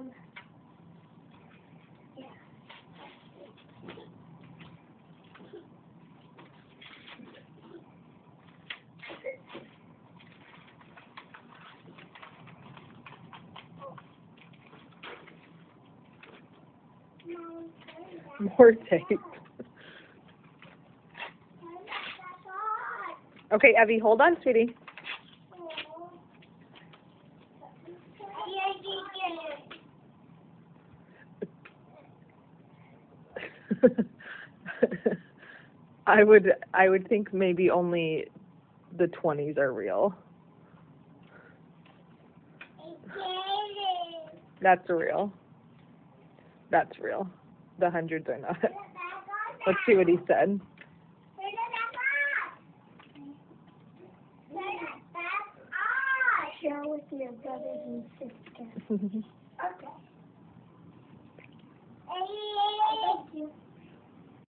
Um. Yeah. More tape. Okay, Evie, hold on, sweetie. I would I would think maybe only the twenties are real. That's real. That's real. The hundreds are not. Let's see what he said. Share with your brothers and sisters. Okay.